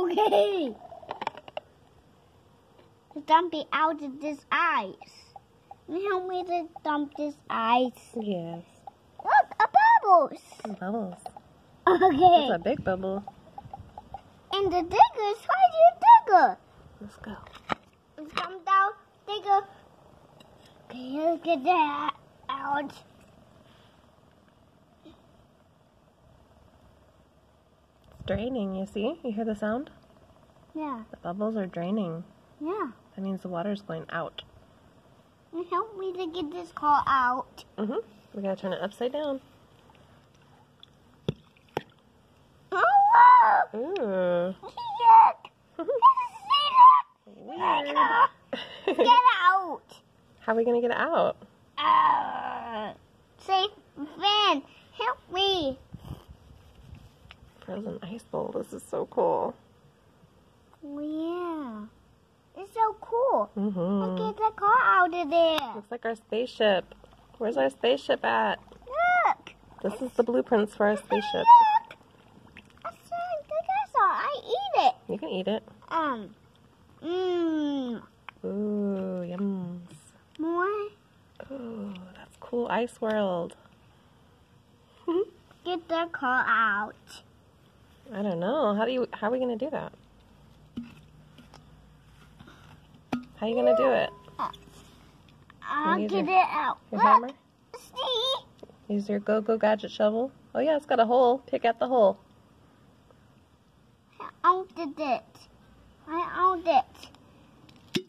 Okay. Dump it out of this ice. Can you help me to dump this ice? Yes. Look, a bubbles. Bubbles. Okay. That's a big bubble. And the digger's right here, digger. Let's go. Let's come down, digger. Okay, let's get that out. Draining, you see? You hear the sound? Yeah, The bubbles are draining. yeah. That means the water's going out. Can you help me to get this car out? Mm-hmm. We gotta turn it upside down. Oh, Ooh. yuck. Weird. Get out. How are we gonna get it out? Uh, safe van, help me. Frozen ice bowl. This is so cool. Oh, yeah. It's so cool. Look Mm-hmm. at the car out of there. Looks like our spaceship. Where's our spaceship at? Look. This is the blueprints for our spaceship. Look. I saw the dinosaur. I eat it. You can eat it. Um. Mmm. Ooh, yums. More. Ooh, that's cool. Ice World. Get the car out. I don't know. How do you? How are we gonna do that? How are you gonna do it? I'll get your- it out. Your Look. hammer? See? Use your go-go gadget shovel. Oh yeah, it's got a hole. Pick out the hole. I owned it. I owned it.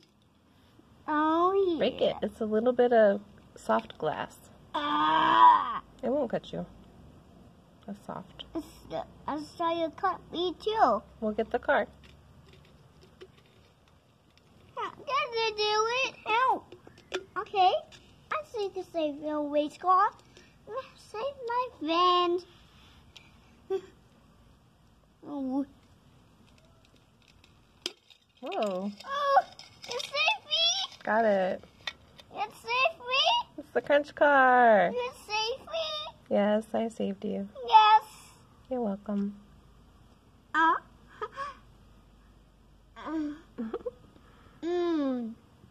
Oh, yeah. Break it. It's a little bit of soft glass. Ah. It won't cut you. That's soft. I saw you cut me too. We'll get the car. You do it? Help. Okay. I see the save your waste car. Save my van. oh. Whoa. oh, it's saved me. Got it. It saved me. It's the crunch car. It saved me. Yes, I saved you. Yes. You're welcome. Uh.